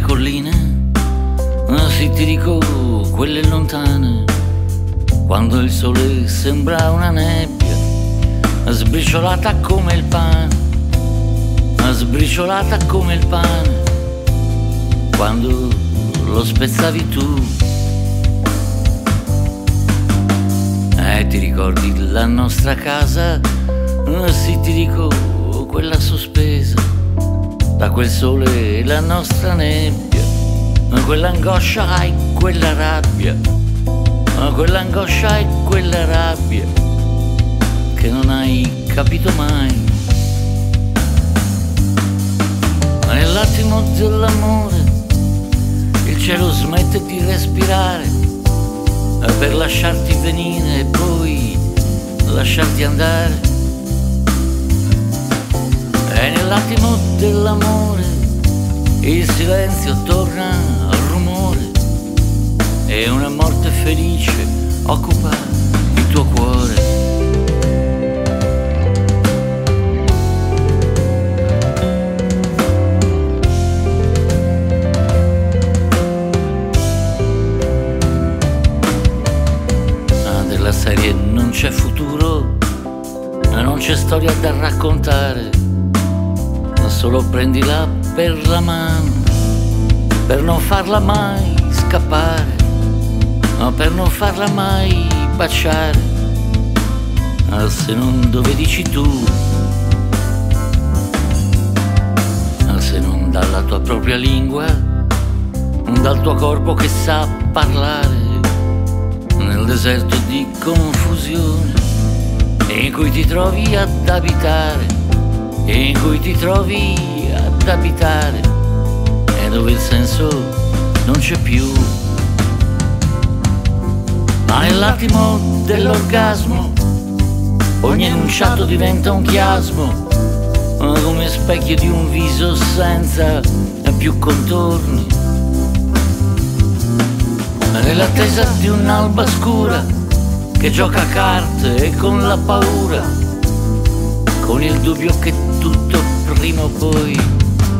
colline, ah, sì ti dico quelle lontane, quando il sole sembra una nebbia, sbriciolata come il pane, sbriciolata come il pane, quando lo spezzavi tu. Eh, ti ricordi la nostra casa? Ah, sì, ti dico quella sospesa da quel sole e la nostra nebbia, quell'angoscia e quella rabbia, quell'angoscia e quella rabbia che non hai capito mai. Ma nell'attimo dell'amore il cielo smette di respirare per lasciarti venire e poi lasciarti andare e nell'attimo dell'amore il silenzio torna al rumore e una morte felice occupa il tuo cuore. Della serie non c'è futuro, non c'è storia da raccontare solo prendila per la mano, per non farla mai scappare, ma per non farla mai baciare, ma se non dove dici tu, ma se non dalla tua propria lingua, dal tuo corpo che sa parlare, nel deserto di confusione in cui ti trovi ad abitare in cui ti trovi ad abitare e dove il senso non c'è più. Ma nell'attimo dell'orgasmo ogni enunciato diventa un chiasmo, come specchio di un viso senza più contorni. Ma nell'attesa di un'alba scura che gioca a carte e con la paura con il dubbio che tutto prima o poi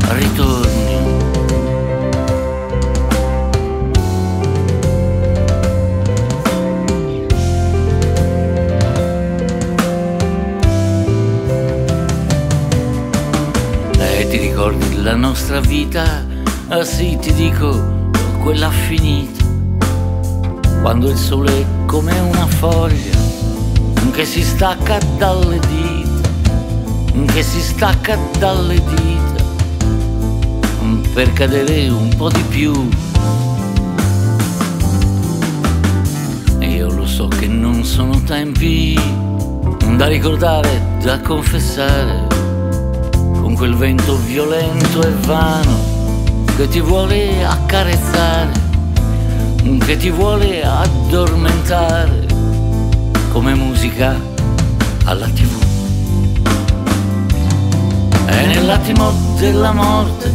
ritorni. E ti ricordi la nostra vita? Ah sì, ti dico, quella finita. Quando il sole è come una foglia che si stacca dalle dita che si stacca dalle dita per cadere un po' di più. Io lo so che non sono tempi da ricordare, da confessare, con quel vento violento e vano che ti vuole accarezzare, che ti vuole addormentare come musica alla tv. Nell'attimo della morte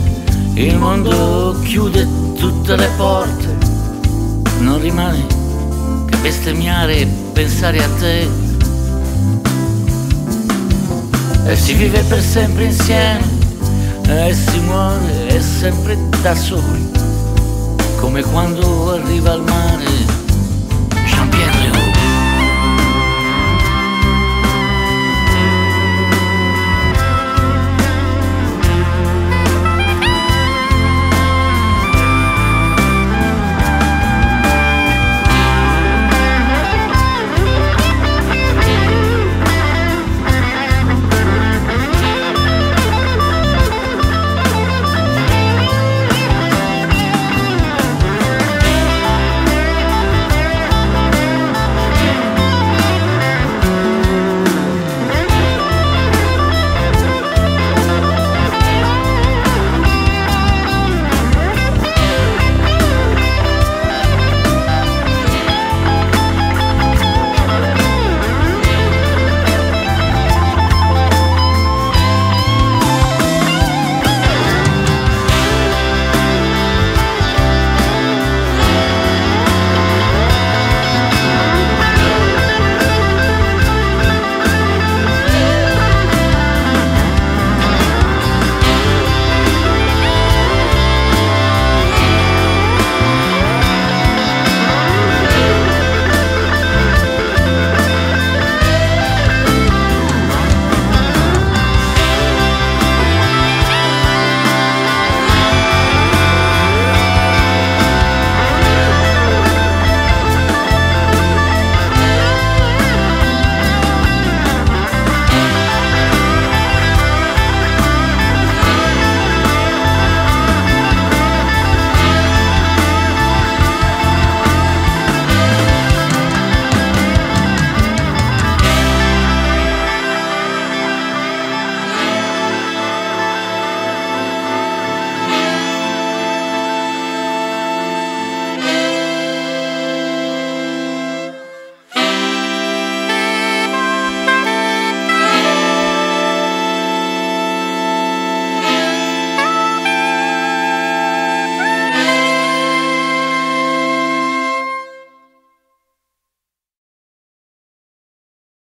il mondo chiude tutte le porte. Non rimane che bestemmiare e pensare a te. E si vive per sempre insieme e si muore sempre da soli. Come quando arriva al mare.